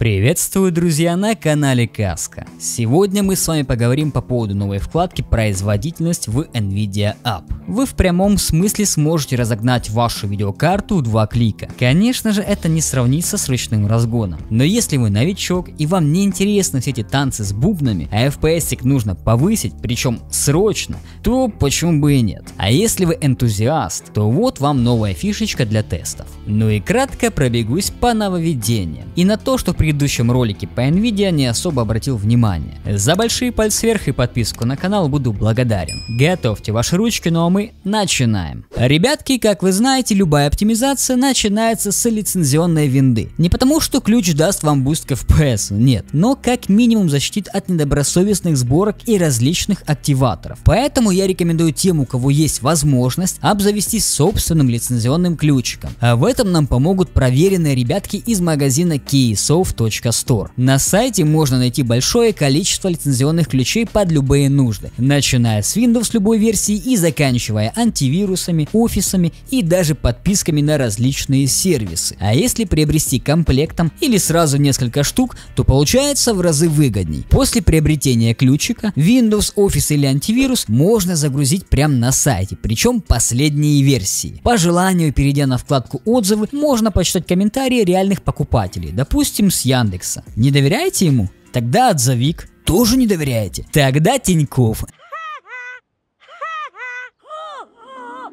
Приветствую, друзья, на канале Каска. Сегодня мы с вами поговорим по поводу новой вкладки «Производительность» в NVIDIA App. Вы в прямом смысле сможете разогнать вашу видеокарту в два клика. Конечно же, это не сравнится с ручным разгоном. Но если вы новичок и вам не интересны все эти танцы с бубнами, а FPS нужно повысить, причем срочно, то почему бы и нет. А если вы энтузиаст, то вот вам новая фишечка для тестов. Ну и кратко пробегусь по нововведениям. И на то, что при предыдущем ролике по Nvidia не особо обратил внимание. За большие пальцы вверх и подписку на канал буду благодарен. Готовьте ваши ручки, ну а мы начинаем. Ребятки, как вы знаете, любая оптимизация начинается с лицензионной винды. Не потому, что ключ даст вам буст к FPS, нет, но как минимум защитит от недобросовестных сборок и различных активаторов. Поэтому я рекомендую тем, у кого есть возможность, обзавестись собственным лицензионным ключиком. А в этом нам помогут проверенные ребятки из магазина Keysoft Store. На сайте можно найти большое количество лицензионных ключей под любые нужды, начиная с Windows любой версии и заканчивая антивирусами, офисами и даже подписками на различные сервисы. А если приобрести комплектом или сразу несколько штук, то получается в разы выгодней. После приобретения ключика Windows, Office или антивирус можно загрузить прямо на сайте, причем последние версии. По желанию, перейдя на вкладку отзывы, можно почитать комментарии реальных покупателей, допустим с Яндекса. Не доверяете ему? Тогда отзовик. Тоже не доверяете? Тогда Тиньков.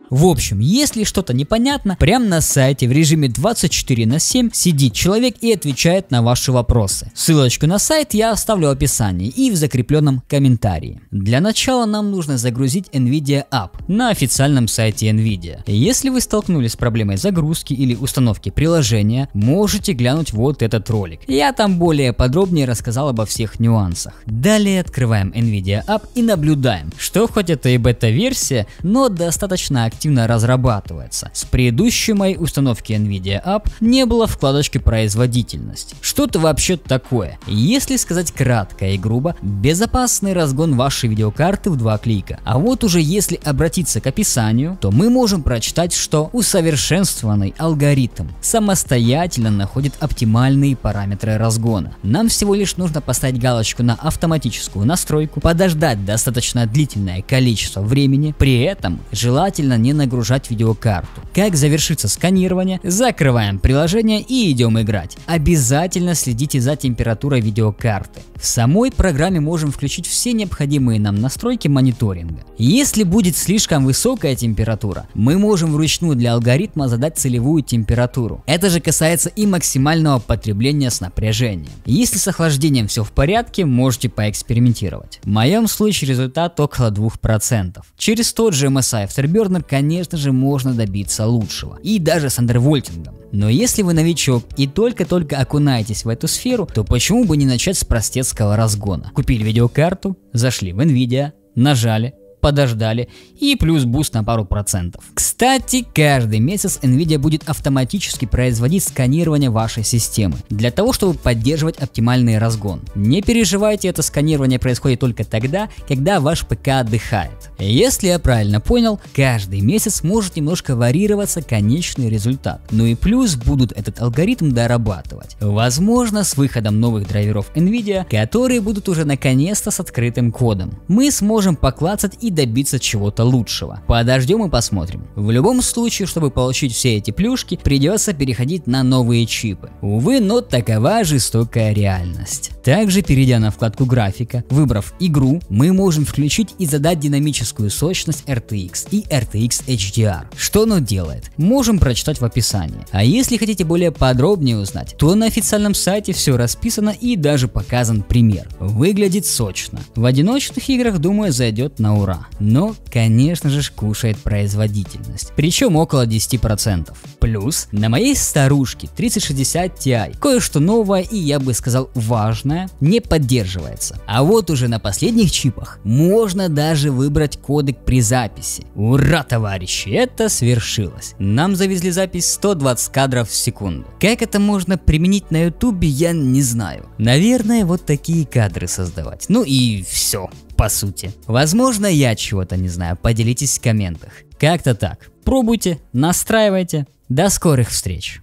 В общем, если что-то непонятно, прямо на сайте в режиме 24 на 7 сидит человек и отвечает на ваши вопросы. Ссылочку на сайт я оставлю в описании и в закрепленном комментарии. Для начала нам нужно загрузить NVIDIA App на официальном сайте NVIDIA. Если вы столкнулись с проблемой загрузки или установки приложения, можете глянуть вот этот ролик. Я там более подробнее рассказал обо всех нюансах. Далее открываем NVIDIA App и наблюдаем, что хоть это и бета-версия, но достаточно активно активно разрабатывается. С предыдущей моей установки NVIDIA App не было вкладочки производительность. Что это вообще такое? Если сказать кратко и грубо, безопасный разгон вашей видеокарты в два клика. А вот уже если обратиться к описанию, то мы можем прочитать, что усовершенствованный алгоритм самостоятельно находит оптимальные параметры разгона. Нам всего лишь нужно поставить галочку на автоматическую настройку, подождать достаточно длительное количество времени, при этом желательно не не нагружать видеокарту. Как завершится сканирование, закрываем приложение и идем играть. Обязательно следите за температурой видеокарты. В самой программе можем включить все необходимые нам настройки мониторинга. Если будет слишком высокая температура, мы можем вручную для алгоритма задать целевую температуру. Это же касается и максимального потребления с напряжением. Если с охлаждением все в порядке, можете поэкспериментировать. В моем случае результат около 2%. Через тот же MSI Afterburner, конечно же, можно добиться лучшего. И даже с андервольтингом. Но если вы новичок и только-только окунаетесь в эту сферу, то почему бы не начать с простецкого разгона? Купили видеокарту, зашли в Nvidia, нажали, подождали и плюс буст на пару процентов. Кстати, каждый месяц Nvidia будет автоматически производить сканирование вашей системы, для того, чтобы поддерживать оптимальный разгон. Не переживайте, это сканирование происходит только тогда, когда ваш ПК отдыхает. Если я правильно понял, каждый месяц может немножко варьироваться конечный результат. Ну и плюс будут этот алгоритм дорабатывать. Возможно, с выходом новых драйверов Nvidia, которые будут уже наконец-то с открытым кодом. Мы сможем поклацать и добиться чего-то лучшего. Подождем и посмотрим. В любом случае, чтобы получить все эти плюшки, придется переходить на новые чипы. Увы, но такова жестокая реальность. Также, перейдя на вкладку графика, выбрав игру, мы можем включить и задать динамическую сочность RTX и RTX HDR. Что оно делает? Можем прочитать в описании. А если хотите более подробнее узнать, то на официальном сайте все расписано и даже показан пример. Выглядит сочно. В одиночных играх, думаю, зайдет на ура. Но, конечно же, кушает производительность. Причем около 10%. Плюс на моей старушке 3060 Ti кое-что новое и я бы сказал важное не поддерживается. А вот уже на последних чипах можно даже выбрать кодек при записи. Ура, товарищи, это свершилось. Нам завезли запись 120 кадров в секунду. Как это можно применить на ютубе, я не знаю. Наверное, вот такие кадры создавать. Ну и все по сути. Возможно, я чего-то не знаю, поделитесь в комментах. Как-то так. Пробуйте, настраивайте. До скорых встреч!